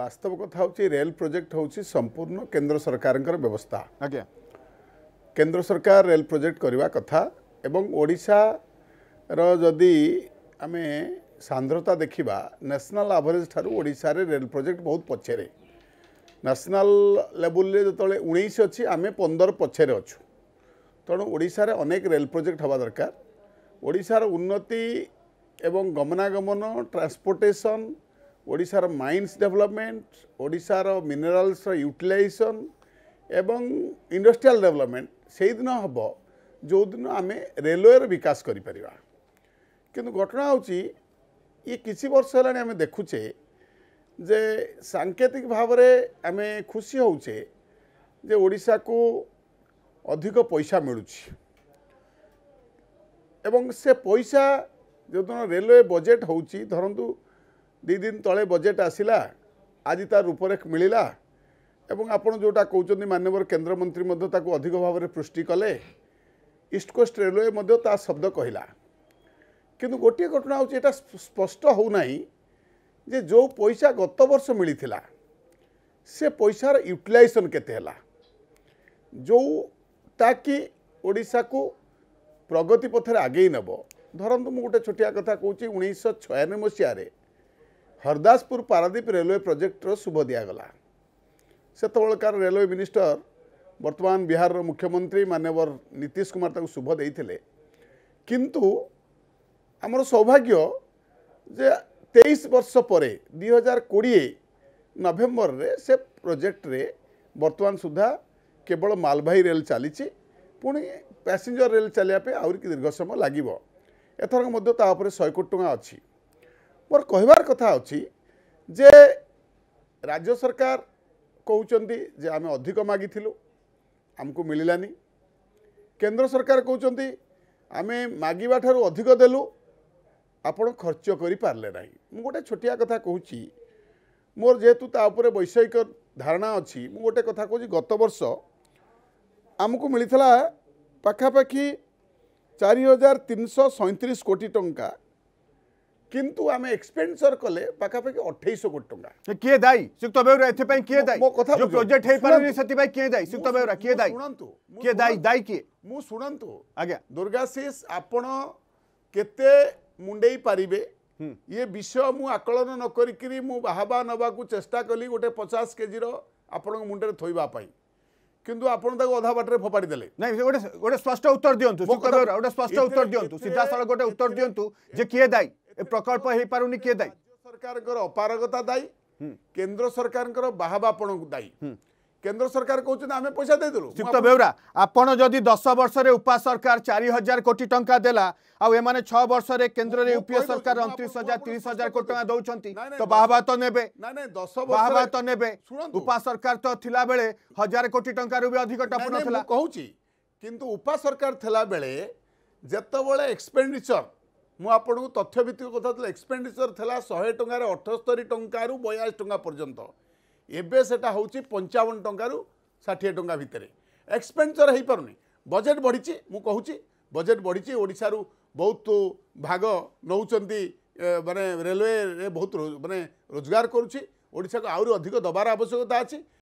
বাস্তব কথা হচ্ছে রেল প্রোজেক্ট হচ্ছে সম্পূর্ণ কেন্দ্র সরকারের ব্যবস্থা আজ্ঞা কেন্দ্র সরকার রেল প্রোজেক্ট করা কথা এবং ওড়িশার যদি আমি সান্দ্রতা দেখিবা ন্যাশনাল আভারেজ ঠার ওড়িশার রেল প্রোজেক্ট বহুত পছরে ন্যাশনাল লেভেলরে যেত উনিশ অছি আমি পনেরো পছরে অছু তেমন ওড়িশার অনেক রেল প্রোজেক্ট হওয়া দরকার ওড়িশার উন্নতি এবং গমনাগমন ট্রান্সপোর্টেসন ଓଡ଼ିଶାର ମାଇନ୍ସ ଡେଭଲପମେଣ୍ଟ ଓଡ଼ିଶାର ମିନେରାଲ୍ସର ୟୁଟିଲାଇଜେସନ୍ ଏବଂ ଇଣ୍ଡଷ୍ଟ୍ରିଆଲ୍ ଡେଭଲପମେଣ୍ଟ ସେଇଦିନ ହେବ ଯେଉଁଦିନ ଆମେ ରେଲୱେର ବିକାଶ କରିପାରିବା କିନ୍ତୁ ଘଟଣା ହେଉଛି ଇଏ କିଛି ବର୍ଷ ହେଲାଣି ଆମେ ଦେଖୁଛେ ଯେ ସାଙ୍କେତିକ ଭାବରେ ଆମେ ଖୁସି ହେଉଛେ ଯେ ଓଡ଼ିଶାକୁ ଅଧିକ ପଇସା ମିଳୁଛି ଏବଂ ସେ ପଇସା ଯେଉଁଦିନ ରେଲୱେ ବଜେଟ୍ ହେଉଛି ଧରନ୍ତୁ ଦୁଇ ଦିନ ତଳେ ବଜେଟ୍ ଆସିଲା ଆଜି ତା ରୂପରେଖ ମିଳିଲା ଏବଂ ଆପଣ ଯେଉଁଟା କହୁଛନ୍ତି ମାନ୍ୟବର କେନ୍ଦ୍ରମନ୍ତ୍ରୀ ମଧ୍ୟ ତାକୁ ଅଧିକ ଭାବରେ ପୃଷ୍ଟି କଲେ ଇଷ୍ଟକୋଷ୍ଟ ରେଲୱେ ମଧ୍ୟ ତା ଶବ୍ଦ କହିଲା କିନ୍ତୁ ଗୋଟିଏ ଘଟଣା ହେଉଛି ଏଇଟା ସ୍ପଷ୍ଟ ହେଉନାହିଁ ଯେ ଯେଉଁ ପଇସା ଗତ ବର୍ଷ ମିଳିଥିଲା ସେ ପଇସାର ୟୁଟିଲାଇଜେସନ୍ କେତେ ହେଲା ଯେଉଁଟାକି ଓଡ଼ିଶାକୁ ପ୍ରଗତି ପଥରେ ଆଗେଇ ନେବ ଧରନ୍ତୁ ମୁଁ ଗୋଟେ ଛୋଟିଆ କଥା କହୁଛି ଉଣେଇଶହ ଛୟାନବେ ମସିହାରେ ହରଦାସପୁର ପାରାଦୀପ ରେଲୱେ ପ୍ରୋଜେକ୍ଟର ଶୁଭ ଦିଆଗଲା ସେତେବେଳକାର ରେଲୱେ ମିନିଷ୍ଟର ବର୍ତ୍ତମାନ ବିହାରର ମୁଖ୍ୟମନ୍ତ୍ରୀ ମାନ୍ୟବର ନୀତିଶ କୁମାର ତାଙ୍କୁ ଶୁଭ ଦେଇଥିଲେ କିନ୍ତୁ ଆମର ସୌଭାଗ୍ୟ ଯେ ତେଇଶ ବର୍ଷ ପରେ ଦୁଇ ହଜାର କୋଡ଼ିଏ ନଭେମ୍ବରରେ ସେ ପ୍ରୋଜେକ୍ଟରେ ବର୍ତ୍ତମାନ ସୁଦ୍ଧା କେବଳ ମାଲବାହୀ ରେଲ୍ ଚାଲିଛି ପୁଣି ପ୍ୟାସେଞ୍ଜର ରେଲ୍ ଚାଲିବା ପାଇଁ ଆହୁରି ଦୀର୍ଘ ସମୟ ଲାଗିବ ଏଥରକ ମଧ୍ୟ ତା ଉପରେ ଶହେ କୋଟି ଟଙ୍କା ଅଛି ମୋର କହିବାର କଥା ଅଛି ଯେ ରାଜ୍ୟ ସରକାର କହୁଛନ୍ତି ଯେ ଆମେ ଅଧିକ ମାଗିଥିଲୁ ଆମକୁ ମିଳିଲାନି କେନ୍ଦ୍ର ସରକାର କହୁଛନ୍ତି ଆମେ ମାଗିବା ଠାରୁ ଅଧିକ ଦେଲୁ ଆପଣ ଖର୍ଚ୍ଚ କରିପାରିଲେ ନାହିଁ ମୁଁ ଗୋଟେ ଛୋଟିଆ କଥା କହୁଛି ମୋର ଯେହେତୁ ତା ଉପରେ ବୈଷୟିକ ଧାରଣା ଅଛି ମୁଁ ଗୋଟେ କଥା କହୁଛି ଗତବର୍ଷ ଆମକୁ ମିଳିଥିଲା ପାଖାପାଖି ଚାରି ହଜାର ତିନିଶହ ସଇଁତିରିଶ କୋଟି ଟଙ୍କା কিন্তু আমি এক্সপেন্সর কলে পাখাপাখি অঠাইশ কোটি টঙ্কা কে দায়ী সুক্ত বেউরা এথিপাই কে দায়ী মো কথা প্রোজেক্ট হই পারুনি সেতিপাই কে দায়ী সুক্ত বেউরা কে দায়ী শুনন্তু কে দায়ী দায়ী কে মু শুনন্তু আজ্ঞা দুর্গাশিষ আপন কেতে মুন্ডেই পারিবে ইয়ে বিষয় মু আকলন নকরিকি মু বাহাবা নবাকু চেষ্টা কলি গোটে পচাশ কেজির আপনার মুন্ডরে থইবা পাই কিন্তু আপন তাকে অধা বাটরে ফোপাড়ি দেলে নাই গোটে গোটে স্পষ্ট উত্তর দিয়ন্তু সুক্ত বেউরা গোটে স্পষ্ট উত্তর দিয়ন্তু সিধা সড়ক গোটে উত্তর দিয়ন্তু যে কে দায়ী প্রকল্প হয়ে পারুনি কে দায়ী সরকারঙ্কর অপারগতা দায়ী কেন্দ্র সরকারঙ্কর বাহাবাপণকু দায়ী কেন্দ্র সরকার কৌছেন আমি পয়সা দেদেলু শ্রীযুক্ত বেউরা আপন যদি দশ বর্ষে উপা সরকার চারি হাজার কোটি টঙ্কা দেলা আউ এমানে ছ বর্ষে কেন্দ্রের ইউপিএ সরকার অনত্রিশ হাজার তিরিশ হাজার কোটি টাকা দৌঁচন্তি তো বাহাবা তো নেবে বাহাবা তো নেবে উপা সরকার তো থিলা বেলে হাজার কোটি টঙ্কার বি অধিক টপন থিলা কহুচি কিন্তু উপা সরকার থিলা বেলে যেতবেলে এক্সপেন্ডিচর ମୁଁ ଆପଣଙ୍କୁ ତଥ୍ୟଭିତ୍ତିକ କଥା ଥିଲା ଏକ୍ସପେଣ୍ଡିଚର୍ ଥିଲା ଶହେ ଟଙ୍କାରେ ଅଠସ୍ତରୀ ଟଙ୍କାରୁ ବୟାଳିଶ ଟଙ୍କା ପର୍ଯ୍ୟନ୍ତ ଏବେ ସେଟା ହେଉଛି ପଞ୍ଚାବନ ଟଙ୍କାରୁ ଷାଠିଏ ଟଙ୍କା ଭିତରେ ଏକ୍ସପେଣ୍ଡିଚର୍ ହୋଇପାରୁନି ବଜେଟ୍ ବଢ଼ିଛି ମୁଁ କହୁଛି ବଜେଟ୍ ବଢ଼ିଛି ଓଡ଼ିଶାରୁ ବହୁତ ଭାଗ ନେଉଛନ୍ତି ମାନେ ରେଲୱେରେ ବହୁତ ମାନେ ରୋଜଗାର କରୁଛି ଓଡ଼ିଶାକୁ ଆହୁରି ଅଧିକ ଦେବାର ଆବଶ୍ୟକତା ଅଛି